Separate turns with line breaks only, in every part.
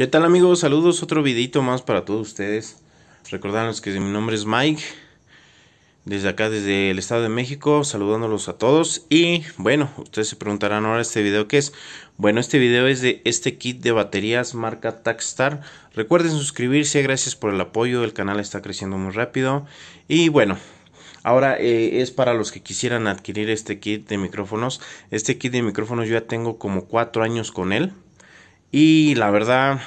¿Qué tal amigos? Saludos, otro videito más para todos ustedes. Recordarles que mi nombre es Mike, desde acá, desde el Estado de México, saludándolos a todos. Y bueno, ustedes se preguntarán ahora este video qué es. Bueno, este video es de este kit de baterías marca Takstar. Recuerden suscribirse, gracias por el apoyo, el canal está creciendo muy rápido. Y bueno, Ahora eh, es para los que quisieran adquirir este kit de micrófonos. Este kit de micrófonos yo ya tengo como cuatro años con él. Y la verdad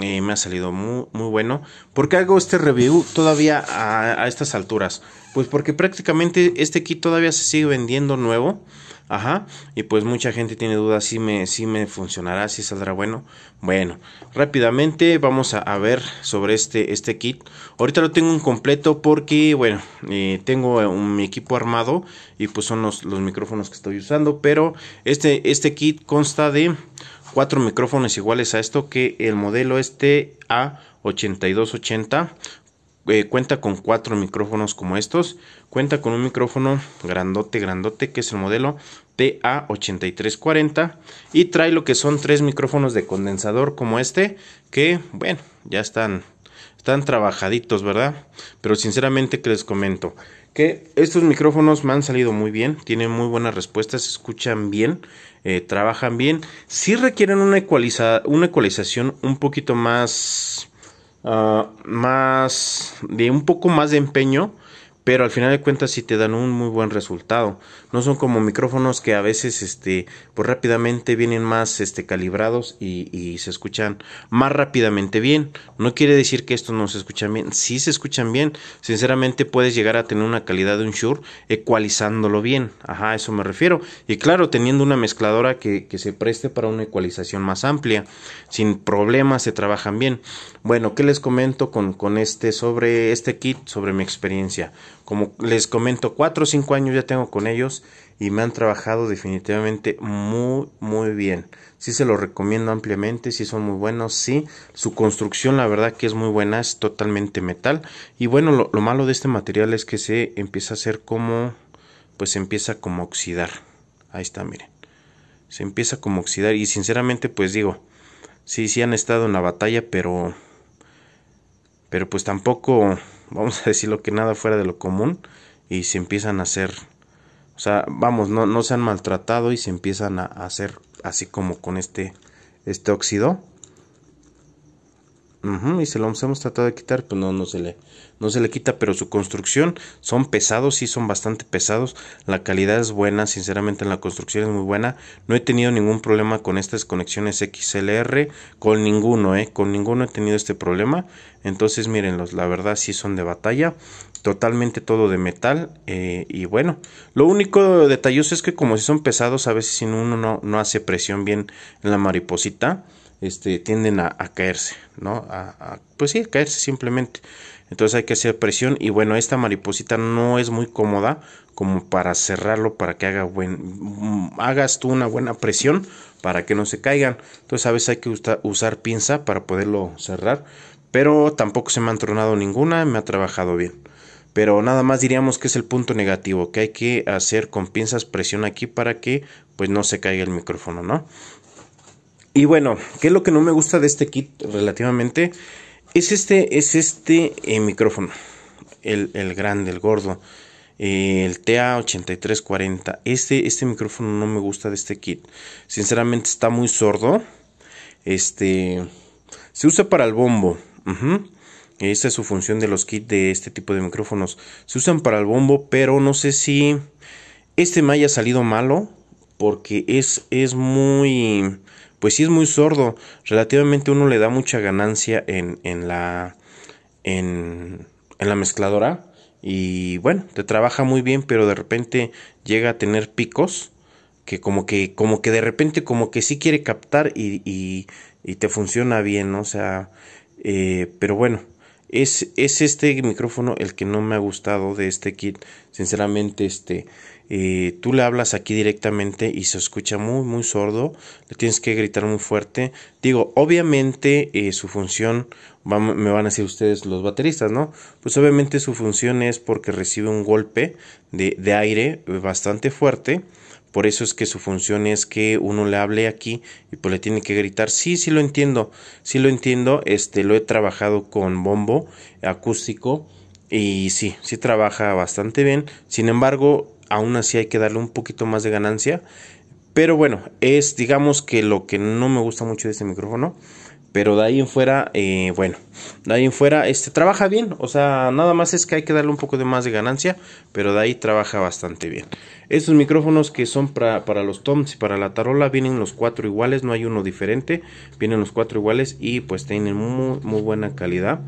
eh, me ha salido muy, muy bueno. ¿Por qué hago este review todavía a, estas alturas? Pues porque prácticamente este kit todavía se sigue vendiendo nuevo. Ajá. Y pues mucha gente tiene dudas si me, si me funcionará, si saldrá bueno. Bueno, rápidamente vamos a, ver sobre este, este kit. Ahorita lo tengo completo porque, bueno, eh, tengo un, mi equipo armado y pues son los, los micrófonos que estoy usando. Pero este, este kit consta de cuatro micrófonos iguales a esto que el modelo este A8280 eh, cuenta con cuatro micrófonos como estos. Cuenta con un micrófono grandote grandote que es el modelo PA8340 y trae lo que son tres micrófonos de condensador como este que bueno ya están están trabajaditos verdad pero sinceramente que les comento que estos micrófonos me han salido muy bien, tienen muy buenas respuestas, escuchan bien, eh, trabajan bien. Sí requieren una, ecualiza una ecualización un poquito más, uh, más, de un poco más de empeño pero al final de cuentas sí te dan un muy buen resultado. No son como micrófonos que a veces este pues rápidamente vienen más este calibrados y, se escuchan más rápidamente bien. No quiere decir que estos no se escuchan bien, sí se escuchan bien. Sinceramente puedes llegar a tener una calidad de un Shure ecualizándolo bien. Ajá, a eso me refiero. Y claro, teniendo una mezcladora que, que se preste para una ecualización más amplia. Sin problemas se trabajan bien. Bueno, ¿qué les comento con, con este sobre este kit, sobre mi experiencia? Como les comento, 4 o 5 años ya tengo con ellos y me han trabajado definitivamente muy, muy bien. Sí se los recomiendo ampliamente, sí son muy buenos, sí. Su construcción la verdad que es muy buena, es totalmente metal. Y bueno, lo, lo malo de este material es que se empieza a hacer como, pues se empieza como a oxidar. Ahí está, miren. Se empieza como a oxidar y sinceramente pues digo, sí, sí han estado en la batalla, pero pero pues tampoco vamos a decirlo que nada fuera de lo común y se empiezan a hacer o sea vamos no, no se han maltratado y se empiezan a hacer así como con este este óxido y se lo hemos tratado de quitar pues no no se le no se le quita pero su construcción son pesados sí son bastante pesados. La calidad es buena sinceramente en la construcción es muy buena. No he tenido ningún problema con estas conexiones XLR con ninguno eh con ninguno he tenido este problema. Entonces mírenlos la verdad sí son de batalla totalmente todo de metal eh, y bueno lo único detalloso es que como si son pesados a veces si uno no, no hace presión bien en la mariposita este, tienden a, caerse, ¿no? A, pues sí, a caerse simplemente. Entonces hay que hacer presión y bueno, esta mariposita no es muy cómoda como para cerrarlo, para que haga buen, hagas tú una buena presión para que no se caigan. Entonces a veces hay que usar, pinza para poderlo cerrar, pero tampoco se me han tronado ninguna, me ha trabajado bien. Pero nada más diríamos que es el punto negativo, que hay que hacer con pinzas presión aquí para que pues no se caiga el micrófono, ¿no? Y bueno, ¿qué es lo que no me gusta de este kit relativamente? Es este, es este eh, micrófono, el, el, grande, el gordo, eh, el TA8340. Este, este micrófono no me gusta de este kit. Sinceramente está muy sordo. Este, se usa para el bombo. Uh -huh. Esta es su función de los kits de este tipo de micrófonos. Se usan para el bombo, pero no sé si este me haya salido malo. Porque es, es muy pues sí es muy sordo. Relativamente uno le da mucha ganancia en, en la en, la mezcladora. Y bueno, te trabaja muy bien, pero de repente llega a tener picos. Que como que, como que de repente como que sí quiere captar y, y, y te funciona bien, ¿no? O sea, eh, pero bueno, es, es este micrófono el que no me ha gustado de este kit. Sinceramente, este, eh, tú le hablas aquí directamente y se escucha muy, muy sordo. Le tienes que gritar muy fuerte. Digo, obviamente eh, su función, me van a decir ustedes los bateristas, ¿no? Pues obviamente su función es porque recibe un golpe de, de aire bastante fuerte por eso es que su función es que uno le hable aquí y pues le tiene que gritar. Sí, sí lo entiendo, sí lo entiendo, este lo he trabajado con bombo acústico y sí, sí trabaja bastante bien. Sin embargo, aún así hay que darle un poquito más de ganancia. Pero bueno, es digamos que lo que no me gusta mucho de este micrófono pero de ahí en fuera, eh, bueno, de ahí en fuera, este trabaja bien. O sea, nada más es que hay que darle un poco de más de ganancia, pero de ahí trabaja bastante bien. Estos micrófonos que son para, para los toms y para la tarola, vienen los cuatro iguales, no hay uno diferente. Vienen los cuatro iguales y pues tienen muy, muy buena calidad.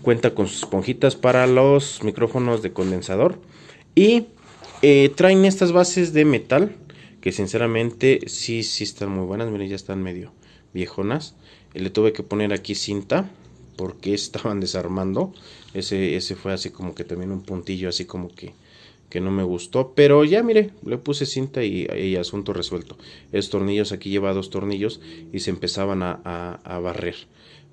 Cuenta con sus esponjitas para los micrófonos de condensador. Y eh, traen estas bases de metal que sinceramente sí, sí están muy buenas. Miren, ya están medio viejonas le tuve que poner aquí cinta porque estaban desarmando ese, ese fue así como que también un puntillo así como que que no me gustó, pero ya mire, le puse cinta y, asunto resuelto. Estos tornillos, aquí lleva dos tornillos y se empezaban a, a, barrer.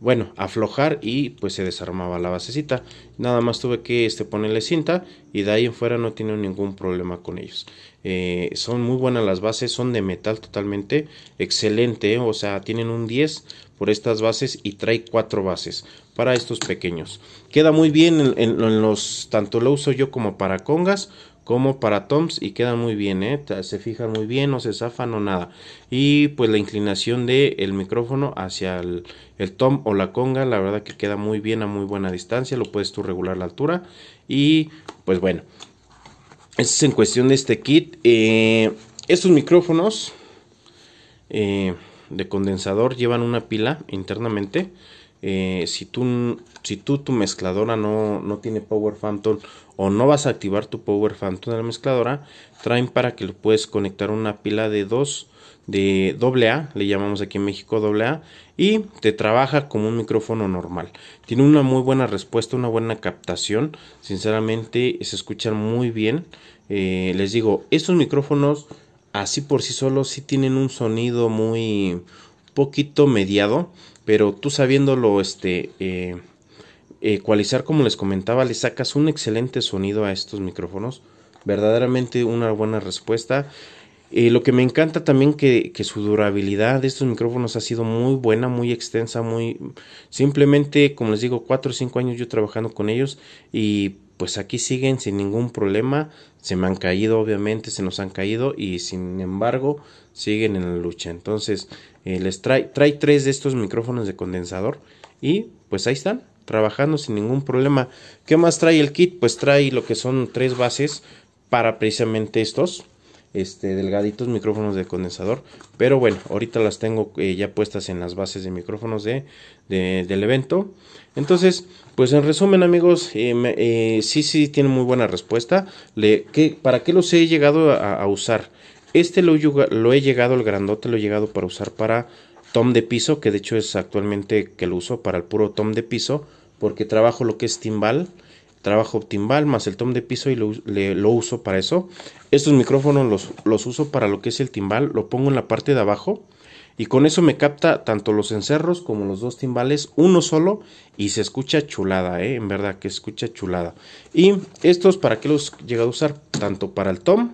Bueno, aflojar y pues se desarmaba la basecita. Nada más tuve que este, ponerle cinta y de ahí en fuera no tiene ningún problema con ellos. Eh, son muy buenas las bases, son de metal totalmente excelente, o sea, tienen un 10 por estas bases y trae cuatro bases para estos pequeños. Queda muy bien en, los, tanto lo uso yo como para congas como para toms y queda muy bien, ¿eh? se fijan muy bien, no se zafan o nada. Y pues la inclinación del el micrófono hacia el, tom o la conga, la verdad que queda muy bien a muy buena distancia, lo puedes tú regular la altura. Y pues bueno, eso es en cuestión de este kit. Eh, estos micrófonos... Eh, de condensador llevan una pila internamente. Eh, si, tú, si tú tu mezcladora no, no tiene Power Phantom o no vas a activar tu Power Phantom de la mezcladora, traen para que lo puedes conectar una pila de 2 de AA, le llamamos aquí en México AA, y te trabaja como un micrófono normal. Tiene una muy buena respuesta, una buena captación, sinceramente se escuchan muy bien. Eh, les digo, estos micrófonos así por sí solos sí tienen un sonido muy poquito mediado, pero tú sabiéndolo este eh, ecualizar como les comentaba, le sacas un excelente sonido a estos micrófonos, verdaderamente una buena respuesta. Eh, lo que me encanta también que, que, su durabilidad de estos micrófonos ha sido muy buena, muy extensa, muy simplemente, como les digo, 4 o 5 años yo trabajando con ellos y pues aquí siguen sin ningún problema, se me han caído obviamente, se nos han caído y sin embargo siguen en la lucha. Entonces eh, les trae, trae tres de estos micrófonos de condensador y pues ahí están, trabajando sin ningún problema. ¿Qué más trae el kit? Pues trae lo que son tres bases para precisamente estos este, delgaditos micrófonos de condensador. Pero bueno, ahorita las tengo eh, ya puestas en las bases de micrófonos de, del evento. Entonces, pues en resumen amigos, eh, eh, sí, sí tiene muy buena respuesta. Le, ¿Para qué los he llegado a, usar? Este lo, lo, he llegado, el grandote lo he llegado para usar para tom de piso, que de hecho es actualmente que lo uso para el puro tom de piso, porque trabajo lo que es timbal trabajo timbal más el tom de piso y lo, uso para eso. Estos micrófonos los, los, uso para lo que es el timbal, lo pongo en la parte de abajo y con eso me capta tanto los encerros como los dos timbales, uno solo y se escucha chulada, ¿eh? en verdad que escucha chulada. Y estos para qué los he llegado a usar tanto para el tom,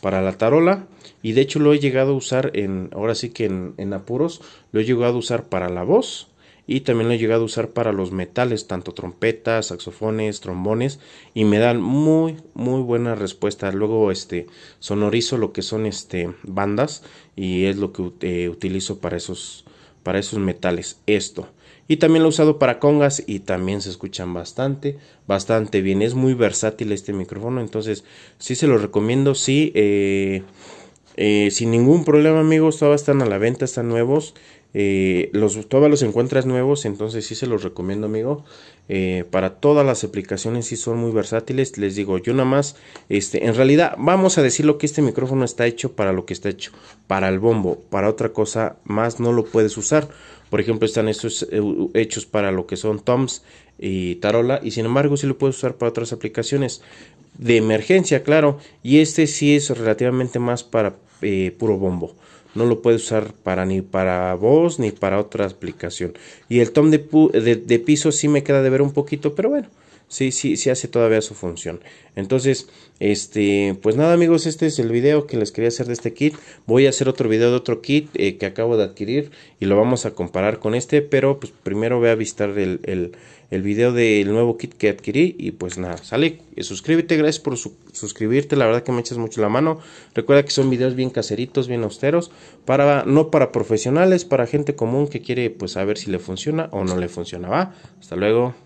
para la tarola y de hecho lo he llegado a usar en, ahora sí que en, apuros, lo he llegado a usar para la voz y también lo he llegado a usar para los metales, tanto trompetas, saxofones, trombones y me dan muy muy buena respuesta. Luego este sonorizo lo que son este bandas y es lo que eh, utilizo para esos para esos metales esto. Y también lo he usado para congas y también se escuchan bastante, bastante bien. Es muy versátil este micrófono, entonces sí se lo recomiendo, sí, eh, eh, sin ningún problema amigos, todavía están a la venta, están nuevos. Eh, los, todos los encuentras nuevos, entonces sí se los recomiendo, amigo. Eh, para todas las aplicaciones sí son muy versátiles. Les digo, yo nada más, este, en realidad, vamos a decir lo que este micrófono está hecho para lo que está hecho. Para el bombo, para otra cosa más no lo puedes usar. Por ejemplo, están estos hechos para lo que son toms y tarola, y sin embargo, sí lo puedes usar para otras aplicaciones de emergencia, claro. Y este sí es relativamente más para puro bombo no lo puedes usar para ni para voz ni para otra aplicación. Y el tom de, de, piso sí me queda de ver un poquito, pero bueno, sí, sí, sí hace todavía su función. Entonces, este, pues nada amigos, este es el video que les quería hacer de este kit. Voy a hacer otro video de otro kit eh, que acabo de adquirir y lo vamos a comparar con este, pero pues primero voy a visitar el, el, el video del nuevo kit que adquirí y pues nada, sale, suscríbete, gracias por suscribirte, la verdad que me echas mucho la mano. Recuerda que son videos bien caseritos, bien austeros, para no para profesionales, para gente común que quiere pues saber si le funciona o no le funciona. Va, hasta luego.